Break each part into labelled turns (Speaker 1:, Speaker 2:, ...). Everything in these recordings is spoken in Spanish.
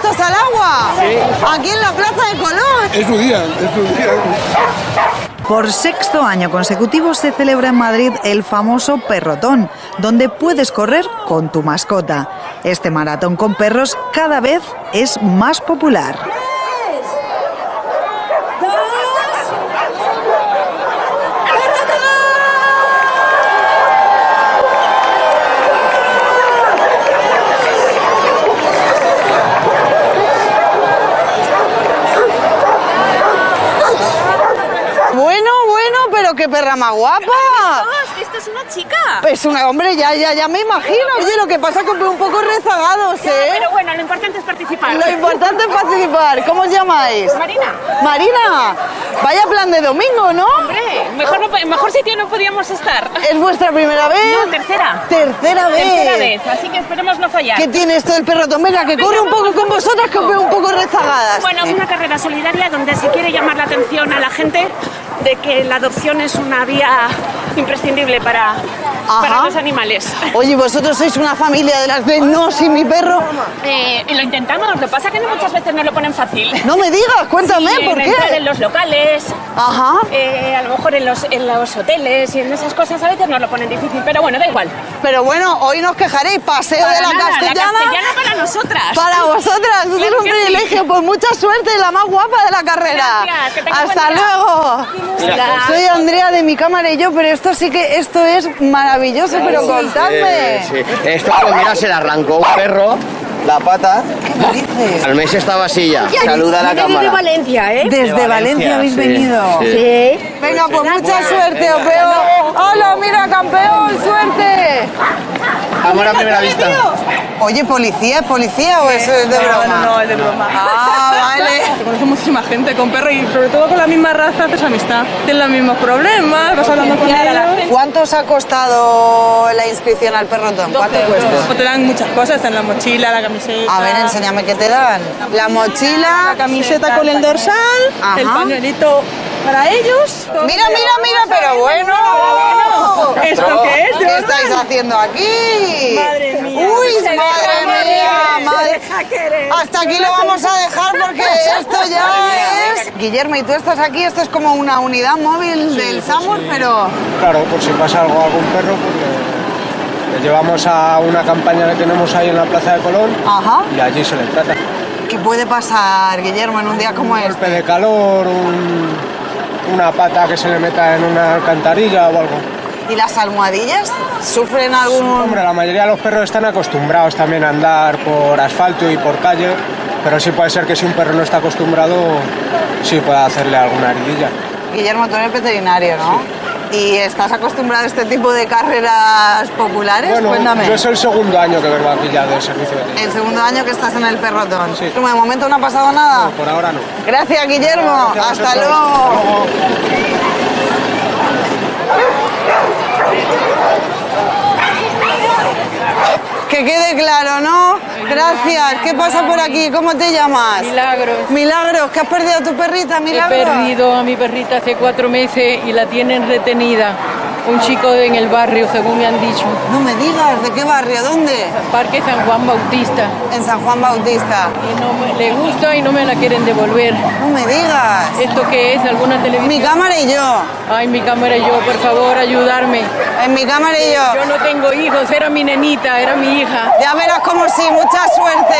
Speaker 1: directos al agua. Aquí en la Plaza de Colón.
Speaker 2: Es su día, es su día.
Speaker 1: Por sexto año consecutivo se celebra en Madrid el famoso Perrotón, donde puedes correr con tu mascota. Este maratón con perros cada vez es más popular. Bueno, bueno, pero qué perra más guapa.
Speaker 3: ¡Esto es una chica!
Speaker 1: Pues una, hombre, ya, ya, ya me imagino. Oye, lo que pasa es que un poco rezagados, ¿eh?
Speaker 3: Pero bueno, lo importante es participar.
Speaker 1: Lo importante es participar. ¿Cómo os llamáis?
Speaker 3: Marina.
Speaker 1: Marina. Vaya plan de domingo, ¿no?
Speaker 3: Hombre, mejor, no, mejor sitio no podíamos estar.
Speaker 1: ¿Es vuestra primera vez?
Speaker 3: No, tercera.
Speaker 1: Tercera vez.
Speaker 3: Tercera vez, así que esperemos no fallar.
Speaker 1: ¿Qué tiene esto del perro Venga, que corre un poco con vosotras, que os veo un poco rezagadas.
Speaker 3: Bueno, es una carrera solidaria donde se quiere llamar la atención a la gente de que la adopción es una vía imprescindible para, para los animales.
Speaker 1: Oye, vosotros sois una familia de las de no sin mi perro.
Speaker 3: Eh, y lo intentamos, lo que pasa es que no muchas veces nos lo ponen fácil.
Speaker 1: No me digas, cuéntame,
Speaker 3: Sí,
Speaker 1: ¿por
Speaker 3: en
Speaker 1: qué?
Speaker 3: en los locales,
Speaker 1: Ajá.
Speaker 3: eh, a lo mejor en los, en los hoteles y en esas cosas a veces nos lo ponen difícil, pero bueno, da igual.
Speaker 1: Pero bueno, hoy nos quejaréis, paseo
Speaker 3: Para
Speaker 1: de la
Speaker 3: nada,
Speaker 1: castellana.
Speaker 3: La castellana para nosotras.
Speaker 1: Para vosotras, es un
Speaker 3: sí.
Speaker 1: privilegio. Pues mucha suerte, la más guapa de la carrera.
Speaker 3: Gracias, que tengas
Speaker 1: Hasta luego. Soy Andrea de mi cámara y yo, pero esto sí que esto es maravilloso, pero contadme.
Speaker 4: Sí, sí. Esto, pues mira, se le arrancó un perro la pata.
Speaker 1: ¿Qué dices?
Speaker 4: Al mes estaba así ya. Saluda a la cámara.
Speaker 5: Valencia, ¿eh?
Speaker 1: Desde Valencia,
Speaker 4: Valencia,
Speaker 1: habéis
Speaker 4: sí,
Speaker 1: venido.
Speaker 4: sí.
Speaker 5: Sí.
Speaker 1: Venga, pues mucha suerte, os veo. ¡Hola, mira, campeón! ¡Suerte!
Speaker 4: Amor a primera vista.
Speaker 1: Oye, ¿policía es policía o eso es de broma?
Speaker 6: No, no, es de broma.
Speaker 1: Ah, vale.
Speaker 6: Conozco muchísima gente con perro y sobre todo con la misma raza haces amistad. Tienen los mismos problemas, vas hablando con ellos.
Speaker 1: ¿Cuánto os ha costado la inscripción al perrotón? ¿Cuánto cuesta?
Speaker 6: O te dan muchas cosas, te dan la mochila, la camiseta.
Speaker 1: A ver, enséñame qué te dan. La mochila.
Speaker 6: La camiseta con el dorsal,
Speaker 1: Ajá.
Speaker 6: el pañuelito para ellos.
Speaker 1: Mira, mira, mira, pero bueno.
Speaker 6: ¿Esto qué es?
Speaker 1: ¿Qué estáis haciendo aquí?
Speaker 6: Madre mía.
Speaker 1: Uy, madre mía, madre. Hasta aquí lo vamos a dejar porque esto ya es. Guillermo, y tú estás aquí, esto es como una unidad móvil del SAMUR, pero.
Speaker 7: Claro, por si pasa algo a algún perro, pues le, le llevamos a una campaña que tenemos ahí en la Plaza de Colón
Speaker 1: Ajá.
Speaker 7: y allí se le trata.
Speaker 1: ¿Qué puede pasar, Guillermo, en un día como
Speaker 7: Un
Speaker 1: este?
Speaker 7: golpe de calor, un- una pata que se le meta en una alcantarilla o algo.
Speaker 1: ¿Y las almohadillas? ¿Sufren algún.?
Speaker 7: Hombre, la mayoría de los perros están acostumbrados también a andar por asfalto y por calle, pero sí puede ser que si un perro no está acostumbrado, sí pueda hacerle alguna heridilla.
Speaker 1: Guillermo, tú eres veterinario, ¿no? ¿Y estás acostumbrado a este tipo de carreras populares?
Speaker 7: Bueno,
Speaker 1: Cuéntame.
Speaker 7: yo es el segundo año que vengo aquí ya de servicio veterinario.
Speaker 1: El segundo año que estás en el perrotón.
Speaker 7: Sí.
Speaker 1: ¿De momento no ha pasado nada?
Speaker 7: Por ahora no.
Speaker 1: Gracias, Guillermo.
Speaker 7: Gracias
Speaker 1: Hasta luego. Que quede claro, ¿no? Gracias. ¿Qué pasa por aquí? ¿Cómo te llamas?
Speaker 8: Milagros.
Speaker 1: Milagros, que has perdido a tu perrita,
Speaker 8: He
Speaker 1: Milagros.
Speaker 8: perdido a mi perrita hace cuatro meses y la tienen retenida. Un chico en el barrio, según me han dicho.
Speaker 1: No me digas, ¿de qué barrio? ¿Dónde?
Speaker 8: Parque San Juan Bautista.
Speaker 1: En San Juan Bautista.
Speaker 8: Y no me, le gusta y no me la quieren devolver.
Speaker 1: No me digas.
Speaker 8: ¿Esto qué es? ¿Alguna televisión?
Speaker 1: Mi cámara y yo.
Speaker 8: Ay, mi cámara y yo, por favor, ayudarme.
Speaker 1: En mi cámara y yo.
Speaker 8: Yo no tengo hijos, era mi nenita, era mi hija.
Speaker 1: Ya verás como sí, mucha suerte.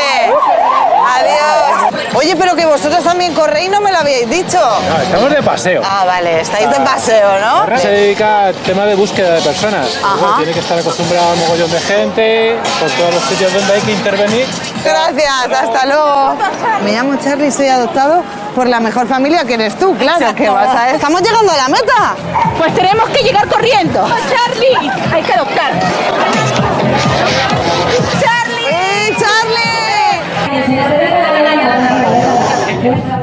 Speaker 1: Adiós. Oye, pero que vosotros también corréis, no me lo habíais dicho.
Speaker 7: estamos de paseo.
Speaker 1: Ah, vale, estáis de paseo, ¿no?
Speaker 7: Se dedica al tema de búsqueda de personas.
Speaker 1: Ajá.
Speaker 7: Bueno, tiene que estar acostumbrado a un mogollón de gente, por todos los sitios donde hay que intervenir.
Speaker 1: Gracias, hasta luego. Me llamo Charlie, soy adoptado por la mejor familia que eres tú, claro, que vas a... Estamos llegando a la meta.
Speaker 5: Pues tenemos que llegar corriendo. Charlie, hay que adoptar.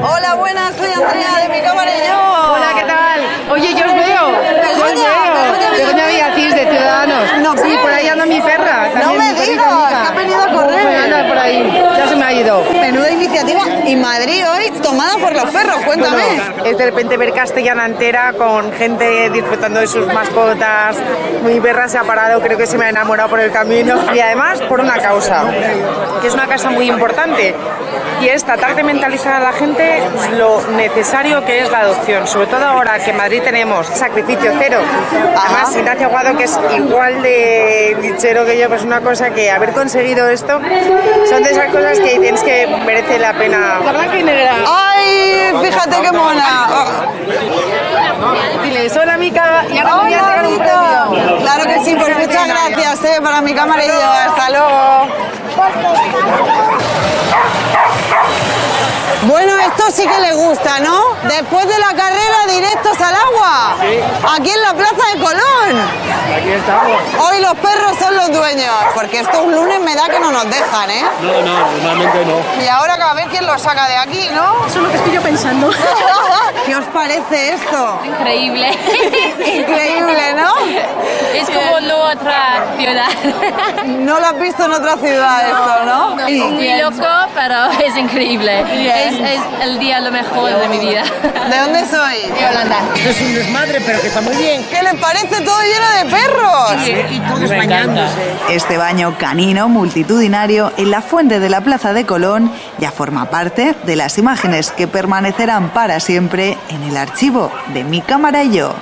Speaker 1: Hola, buenas, soy Andrea de mi cámara y yo.
Speaker 9: Hola, ¿qué tal? Oye, yo os veo.
Speaker 1: Begoña. Begoña
Speaker 9: Villacís, de Ciudadanos.
Speaker 1: No,
Speaker 9: sí, por ahí anda mi perra.
Speaker 1: No me digas, que ha venido a correr.
Speaker 9: Anda por ahí. Ya se me ha ido.
Speaker 1: Menuda iniciativa y Madrid hoy los perros, cuéntame.
Speaker 9: Es de repente ver Castellana entera con gente disfrutando de sus mascotas. Mi perra se ha parado, creo que se me ha enamorado por el camino. Y además por una causa, que es una causa muy importante. Y es tratar de mentalizar a la gente lo necesario que es la adopción, sobre todo ahora que en Madrid tenemos sacrificio cero. Además, Ignacio Aguado, que es igual de bichero que yo, pues una cosa que haber conseguido esto son de esas cosas que tienes que merece la pena.
Speaker 1: ¡Ay! Fíjate qué mona.
Speaker 9: Dile, soy la Mica y ahora te voy a
Speaker 1: Hola,
Speaker 9: entregar un
Speaker 1: Mica.
Speaker 9: premio.
Speaker 1: Claro que sí, pues muchas gracias eh, para mi camarillo. Hasta luego. Bueno, esto sí que le gusta, ¿no? Después de la carrera, directos al agua. Aquí en la Plaza de Colón.
Speaker 7: Aquí estamos.
Speaker 1: Hoy los perros son los dueños. Porque esto un lunes me da que no nos dejan, ¿eh?
Speaker 7: No, no, normalmente no.
Speaker 1: Y ahora a ver quién lo saca de aquí, ¿no?
Speaker 3: Eso es lo que estoy yo pensando.
Speaker 1: ¿Qué os parece esto?
Speaker 2: Increíble.
Speaker 1: Increíble, ¿no?
Speaker 2: Es como no otra ciudad.
Speaker 1: No lo has visto en otra ciudad esto, ¿no?
Speaker 2: Es muy loco, pero es increíble. Es, es el día lo mejor de mi vida.
Speaker 1: ¿De dónde soy?
Speaker 2: De Holanda.
Speaker 10: Esto es un desmadre, pero que está muy bien.
Speaker 1: ¿Qué les parece todo lleno de perros?
Speaker 10: Y todos bañándose.
Speaker 1: Este baño canino multitudinario en la fuente de la Plaza de Colón ya forma parte de las imágenes que permanecerán para siempre en el archivo de mi cámara y yo.